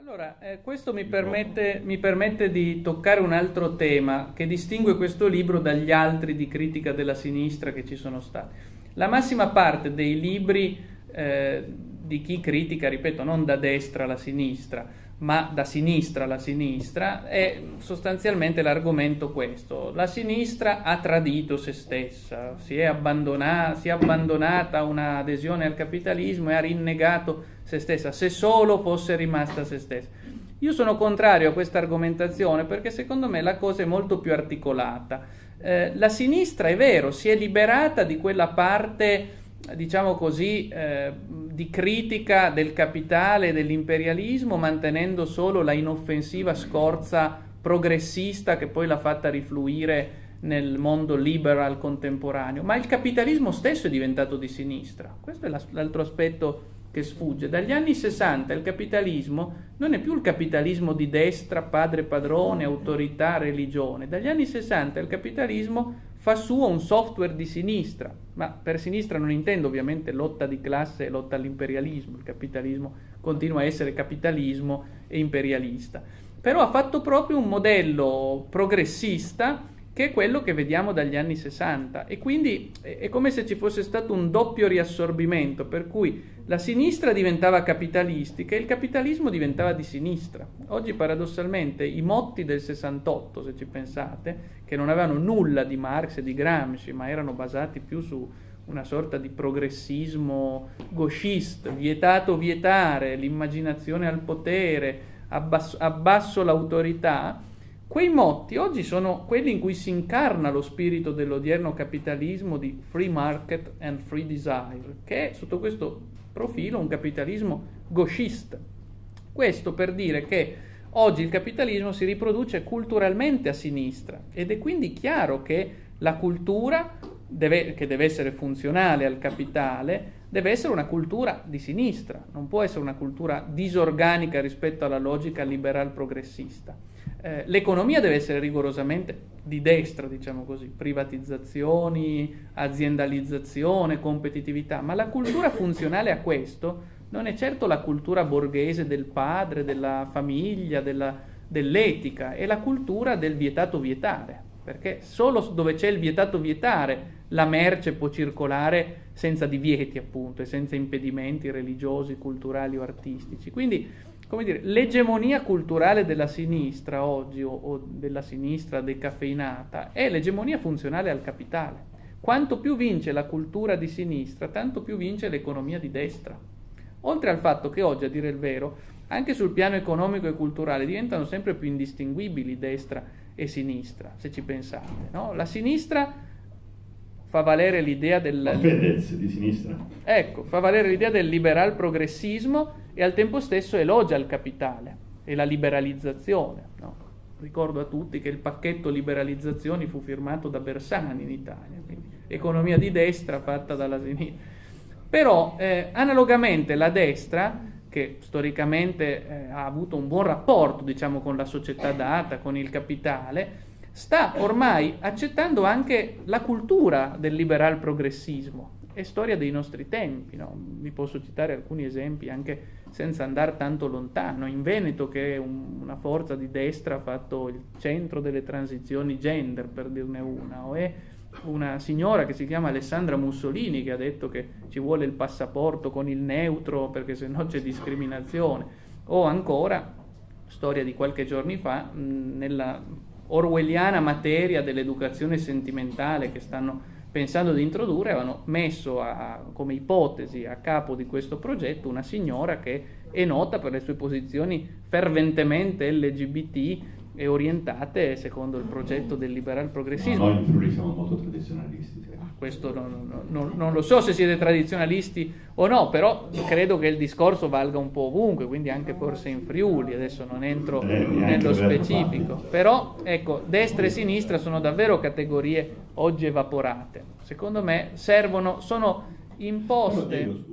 Allora, eh, questo mi permette, mi permette, di toccare un altro tema che distingue questo libro dagli altri di critica della sinistra che ci sono stati. La massima parte dei libri eh, di chi critica, ripeto, non da destra alla sinistra, ma da sinistra alla sinistra, è sostanzialmente l'argomento questo. La sinistra ha tradito se stessa, si è, abbandonata, si è abbandonata a un'adesione al capitalismo e ha rinnegato se stessa, se solo fosse rimasta se stessa. Io sono contrario a questa argomentazione perché secondo me la cosa è molto più articolata. Eh, la sinistra è vero, si è liberata di quella parte diciamo così, eh, di critica del capitale e dell'imperialismo, mantenendo solo la inoffensiva scorza progressista che poi l'ha fatta rifluire nel mondo liberal contemporaneo. Ma il capitalismo stesso è diventato di sinistra. Questo è l'altro aspetto che sfugge. Dagli anni 60 il capitalismo non è più il capitalismo di destra, padre padrone, autorità, religione. Dagli anni 60 il capitalismo fa suo un software di sinistra, ma per sinistra non intendo ovviamente lotta di classe e lotta all'imperialismo, il capitalismo continua a essere capitalismo e imperialista, però ha fatto proprio un modello progressista che è quello che vediamo dagli anni 60 e quindi è come se ci fosse stato un doppio riassorbimento per cui la sinistra diventava capitalistica e il capitalismo diventava di sinistra. Oggi paradossalmente i motti del 68, se ci pensate, che non avevano nulla di Marx e di Gramsci, ma erano basati più su una sorta di progressismo gauchiste, vietato vietare, l'immaginazione al potere, abbasso, abbasso l'autorità, Quei motti oggi sono quelli in cui si incarna lo spirito dell'odierno capitalismo di free market and free desire, che è sotto questo profilo un capitalismo gauchista. Questo per dire che oggi il capitalismo si riproduce culturalmente a sinistra ed è quindi chiaro che la cultura, deve, che deve essere funzionale al capitale, deve essere una cultura di sinistra, non può essere una cultura disorganica rispetto alla logica liberal progressista. Eh, l'economia deve essere rigorosamente di destra, diciamo così, privatizzazioni, aziendalizzazione, competitività, ma la cultura funzionale a questo non è certo la cultura borghese del padre, della famiglia, della, dell'etica, è la cultura del vietato vietare, perché solo dove c'è il vietato vietare la merce può circolare senza divieti appunto e senza impedimenti religiosi, culturali o artistici. Quindi come dire, l'egemonia culturale della sinistra oggi o, o della sinistra decaffeinata è l'egemonia funzionale al capitale. Quanto più vince la cultura di sinistra, tanto più vince l'economia di destra. Oltre al fatto che oggi, a dire il vero, anche sul piano economico e culturale diventano sempre più indistinguibili destra e sinistra, se ci pensate. No? La sinistra fa valere l'idea del... Fedez di sinistra. Ecco, fa valere l'idea del liberal progressismo e al tempo stesso elogia il capitale e la liberalizzazione. No? Ricordo a tutti che il pacchetto liberalizzazioni fu firmato da Bersani in Italia, quindi economia di destra fatta dalla sinistra. Però eh, analogamente la destra, che storicamente eh, ha avuto un buon rapporto diciamo, con la società data, con il capitale, sta ormai accettando anche la cultura del liberal progressismo è storia dei nostri tempi. No? Vi posso citare alcuni esempi anche senza andare tanto lontano. In Veneto, che è un, una forza di destra, ha fatto il centro delle transizioni gender, per dirne una, o è una signora che si chiama Alessandra Mussolini che ha detto che ci vuole il passaporto con il neutro perché se no c'è discriminazione, o ancora, storia di qualche giorni fa, nella orwelliana materia dell'educazione sentimentale che stanno pensando di introdurre, avevano messo a, come ipotesi a capo di questo progetto una signora che è nota per le sue posizioni ferventemente LGBT e orientate secondo il progetto del liberal progressismo. No, noi in Friuli siamo molto tradizionalisti. Sì. Questo non, non, non, lo so se siete tradizionalisti o no, però credo che il discorso valga un po' ovunque, quindi anche forse in Friuli, adesso non entro eh, nello specifico. Però ecco, destra e sinistra sono davvero categorie oggi evaporate. Secondo me servono, sono imposte.